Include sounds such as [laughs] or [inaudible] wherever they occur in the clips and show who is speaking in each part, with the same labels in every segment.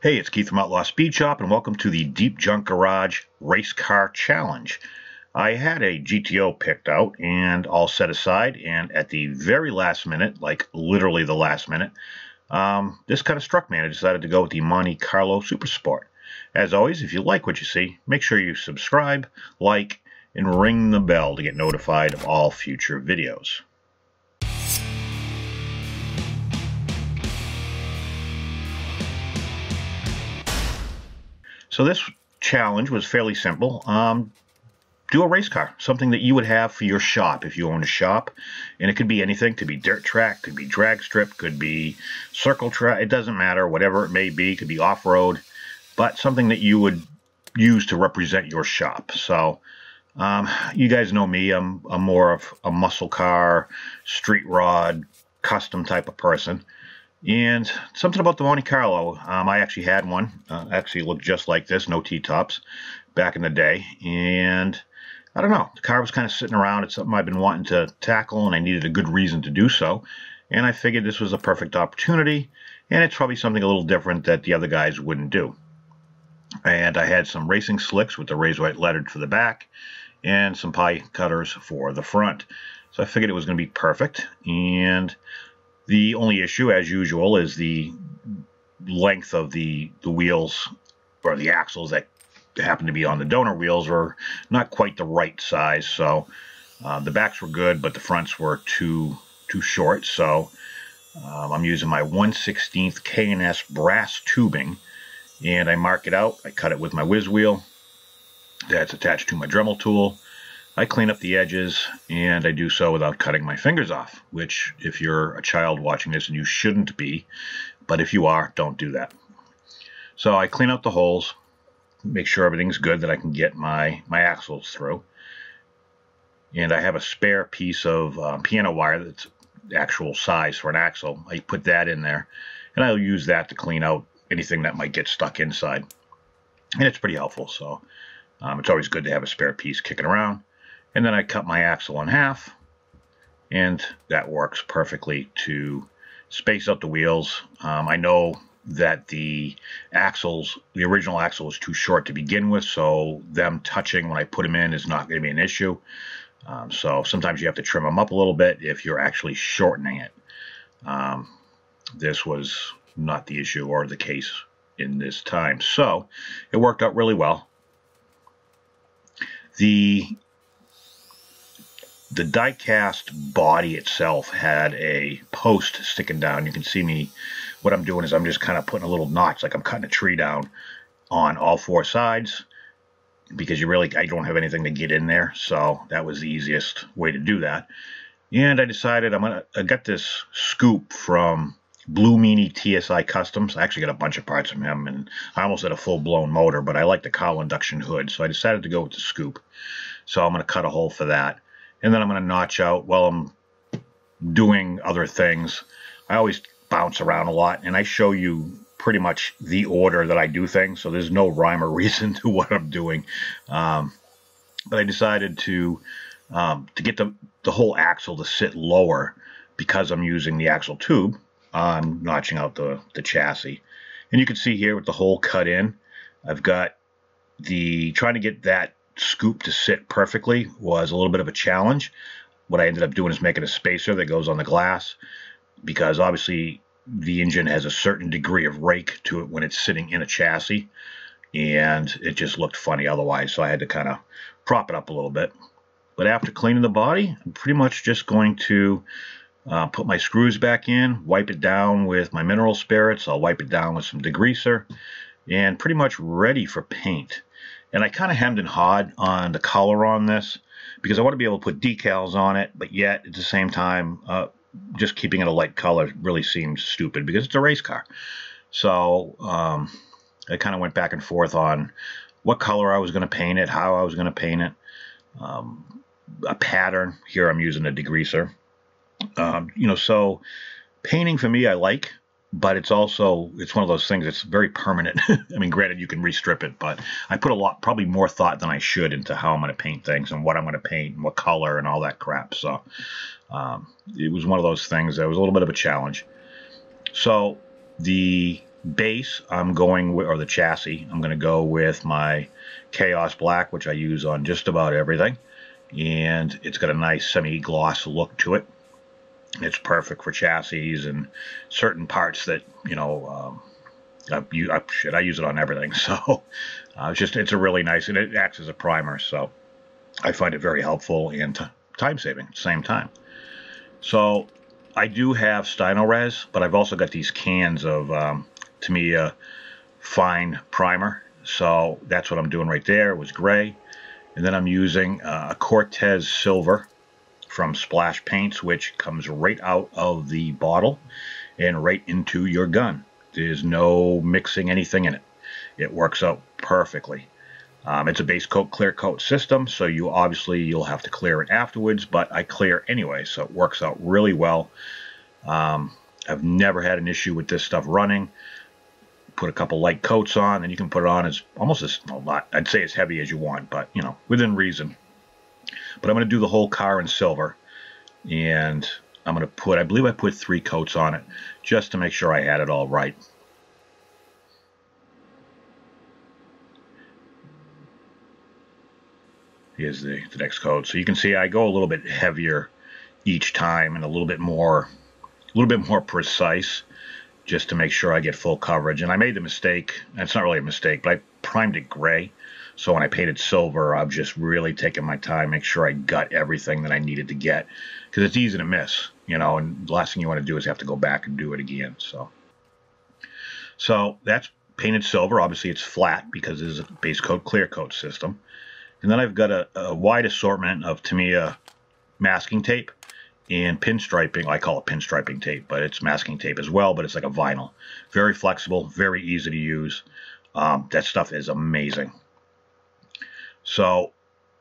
Speaker 1: Hey, it's Keith from Outlaw Speed Shop, and welcome to the Deep Junk Garage Race Car Challenge. I had a GTO picked out and all set aside, and at the very last minute, like literally the last minute, um, this kind of struck me, and I decided to go with the Monte Carlo Super Sport. As always, if you like what you see, make sure you subscribe, like, and ring the bell to get notified of all future videos. So this challenge was fairly simple. Um, do a race car, something that you would have for your shop if you own a shop. And it could be anything, could be dirt track, could be drag strip, could be circle track, it doesn't matter, whatever it may be, could be off-road, but something that you would use to represent your shop. So um, you guys know me, I'm, I'm more of a muscle car, street rod, custom type of person. And something about the Monte Carlo. Um, I actually had one. Uh, actually looked just like this, no T-tops, back in the day. And I don't know. The car was kind of sitting around. It's something I've been wanting to tackle, and I needed a good reason to do so. And I figured this was a perfect opportunity. And it's probably something a little different that the other guys wouldn't do. And I had some racing slicks with the raised white lettered for the back and some pie cutters for the front. So I figured it was going to be perfect. And the only issue, as usual, is the length of the, the wheels or the axles that happen to be on the donor wheels were not quite the right size. So uh, the backs were good, but the fronts were too too short. So um, I'm using my 1 16th K&S brass tubing, and I mark it out. I cut it with my whiz wheel that's attached to my Dremel tool. I clean up the edges and I do so without cutting my fingers off, which if you're a child watching this and you shouldn't be, but if you are, don't do that. So I clean out the holes, make sure everything's good that I can get my, my axles through. And I have a spare piece of uh, piano wire that's actual size for an axle. I put that in there and I'll use that to clean out anything that might get stuck inside. And it's pretty helpful, so um, it's always good to have a spare piece kicking around and then I cut my axle in half and that works perfectly to space out the wheels. Um, I know that the axles, the original axle was too short to begin with, so them touching when I put them in is not going to be an issue. Um, so sometimes you have to trim them up a little bit if you're actually shortening it. Um, this was not the issue or the case in this time. So it worked out really well. The the die-cast body itself had a post sticking down. You can see me, what I'm doing is I'm just kind of putting a little notch, like I'm cutting a tree down on all four sides because you really, I don't have anything to get in there. So that was the easiest way to do that. And I decided I'm to, I got this scoop from Blue Meanie TSI Customs. I actually got a bunch of parts from him, and I almost had a full-blown motor, but I like the cowl induction hood, so I decided to go with the scoop. So I'm going to cut a hole for that and then I'm going to notch out while I'm doing other things. I always bounce around a lot, and I show you pretty much the order that I do things, so there's no rhyme or [laughs] reason to what I'm doing. Um, but I decided to um, to get the, the whole axle to sit lower because I'm using the axle tube. I'm notching out the, the chassis. And you can see here with the hole cut in, I've got the trying to get that scoop to sit perfectly was a little bit of a challenge. What I ended up doing is making a spacer that goes on the glass because obviously the engine has a certain degree of rake to it when it's sitting in a chassis and it just looked funny otherwise so I had to kind of prop it up a little bit. But after cleaning the body, I'm pretty much just going to uh, put my screws back in, wipe it down with my mineral spirits. I'll wipe it down with some degreaser and pretty much ready for paint. And I kind of hemmed and hawed on the color on this because I want to be able to put decals on it, but yet at the same time, uh, just keeping it a light color really seems stupid because it's a race car. So um, I kind of went back and forth on what color I was going to paint it, how I was going to paint it, um, a pattern. Here I'm using a degreaser. Um, you know, so painting for me, I like but it's also it's one of those things that's very permanent. [laughs] I mean, granted, you can restrip it, but I put a lot, probably more thought than I should into how I'm going to paint things and what I'm going to paint and what color and all that crap. So um, it was one of those things that was a little bit of a challenge. So the base, I'm going with, or the chassis, I'm going to go with my Chaos Black, which I use on just about everything. And it's got a nice semi-gloss look to it. It's perfect for chassis and certain parts that, you know, um, I, I, I use it on everything. [laughs] So uh, it's just, it's a really nice, and it acts as a primer. So I find it very helpful and time saving at the same time. So I do have Stynylrez, but I've also got these cans of um, Tamiya fine primer. So that's what I'm doing right there. It was gray. And then I'm using uh, a Cortez silver from Splash Paints, which comes right out of the bottle and right into your gun. There's no mixing anything in it. It works out perfectly. Um, it's a base coat clear coat system, so you obviously you'll have to clear it afterwards, but I clear anyway, so it works out really well. Um, I've never had an issue with this stuff running. Put a couple light coats on, and you can put it on as almost as well, not I'd say as heavy as you want, but you know within reason. But I'm going to do the whole car in silver, and I'm going to put I believe I put three coats on it just to make sure I had it all right. Here's the, the next coat. So you can see I go a little bit heavier each time and a little bit more a little bit more precise just to make sure I get full coverage. And I made the mistake, it's not really a mistake, but I primed it gray. So when I painted silver, I've just really taken my time, make sure I got everything that I needed to get. Because it's easy to miss, you know, and the last thing you want to do is have to go back and do it again. So, so that's painted silver. Obviously, it's flat because it's a base coat clear coat system. And then I've got a, a wide assortment of Tamiya masking tape and pinstriping. I call it pinstriping tape, but it's masking tape as well, but it's like a vinyl. Very flexible, very easy to use. Um, that stuff is amazing. So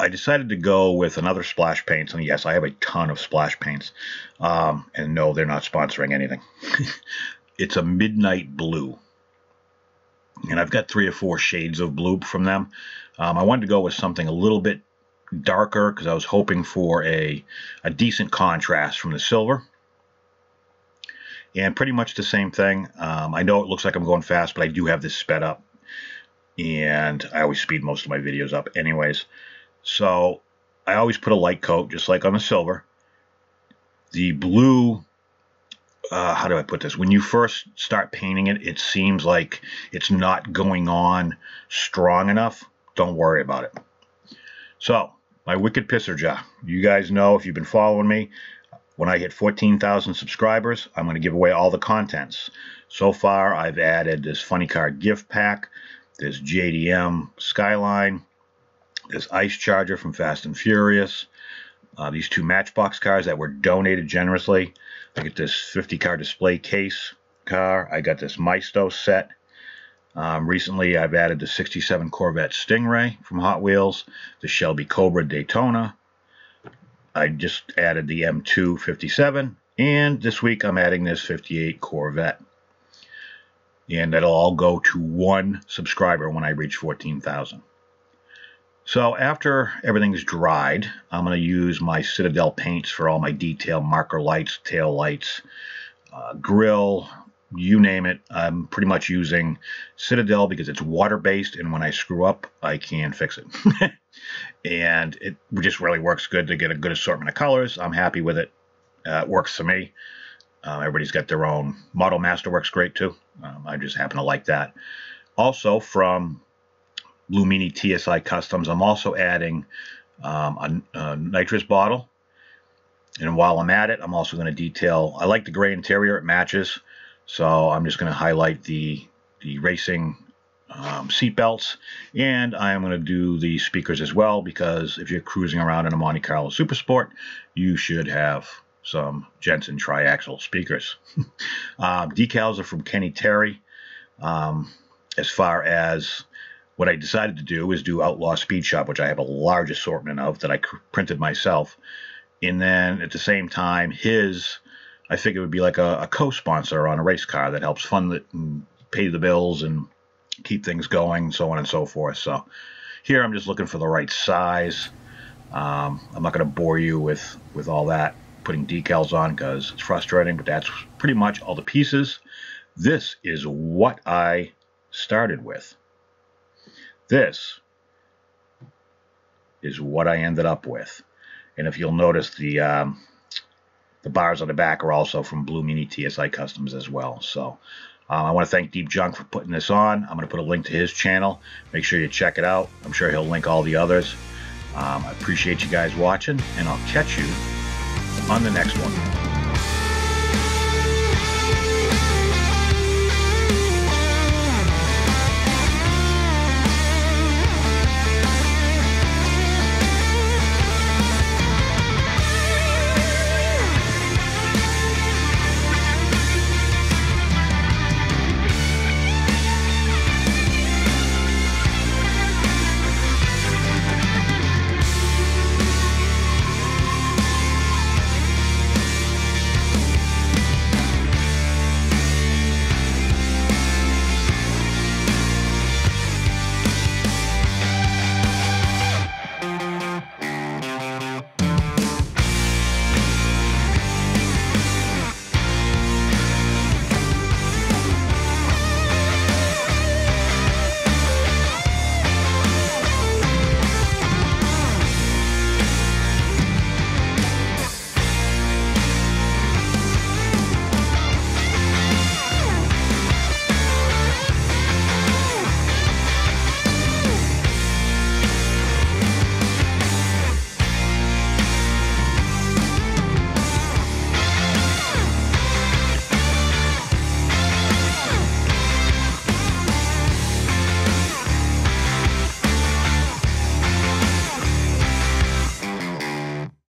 Speaker 1: I decided to go with another splash paints, and yes, I have a ton of splash paints. Um, and no, they're not sponsoring anything. [laughs] it's a midnight blue. And I've got three or four shades of blue from them. Um, I wanted to go with something a little bit darker because I was hoping for a, a decent contrast from the silver. And pretty much the same thing. Um, I know it looks like I'm going fast, but I do have this sped up. And I always speed most of my videos up anyways. So I always put a light coat, just like on the silver. The blue, uh, how do I put this? When you first start painting it, it seems like it's not going on strong enough don't worry about it. So, my Wicked Pisser Jar. You guys know if you've been following me, when I hit 14,000 subscribers, I'm going to give away all the contents. So far, I've added this funny car gift pack, this JDM Skyline, this Ice Charger from Fast and Furious, uh, these two Matchbox cars that were donated generously. I get this 50 car display case car. I got this Maisto set. Um, recently, I've added the 67 Corvette Stingray from Hot Wheels, the Shelby Cobra Daytona. I just added the M257, and this week I'm adding this 58 Corvette. And it'll all go to one subscriber when I reach 14,000. So after everything's dried, I'm going to use my Citadel paints for all my detail marker lights, tail lights, uh, grill, you name it. I'm pretty much using Citadel because it's water-based, and when I screw up, I can fix it. [laughs] and it just really works good to get a good assortment of colors. I'm happy with it. Uh, it works for me. Uh, everybody's got their own. Model Master works great too. Um, I just happen to like that. Also from Lumini TSI Customs, I'm also adding um, a, a nitrous bottle. And while I'm at it, I'm also going to detail. I like the gray interior; it matches. So I'm just going to highlight the, the racing um, seat belts and I'm going to do the speakers as well because if you're cruising around in a Monte Carlo Super Sport, you should have some Jensen triaxial speakers. [laughs] uh, decals are from Kenny Terry. Um, as far as what I decided to do is do Outlaw Speed Shop, which I have a large assortment of that I printed myself. And then at the same time, his I figured it would be like a, a co-sponsor on a race car that helps fund it and pay the bills and keep things going, so on and so forth. So here I'm just looking for the right size. Um, I'm not going to bore you with with all that putting decals on because it's frustrating, but that's pretty much all the pieces This is what I started with. This is what I ended up with. And if you'll notice, the um, the bars on the back are also from Blue Meanie TSI Customs as well. So um, I want to thank Deep Junk for putting this on. I'm going to put a link to his channel. Make sure you check it out. I'm sure he'll link all the others. Um, I appreciate you guys watching, and I'll catch you on the next one.